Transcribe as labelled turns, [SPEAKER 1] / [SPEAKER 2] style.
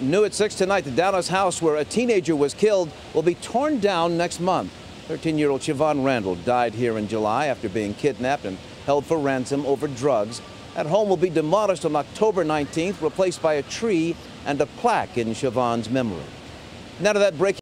[SPEAKER 1] New at 6 tonight, the Dallas house where a teenager was killed will be torn down next month. 13-year-old Shavon Randle died here in July after being kidnapped and held for ransom over drugs. That home will be demolished on October 19th, replaced by a tree and a plaque in Shavon's memory. Now to that breaking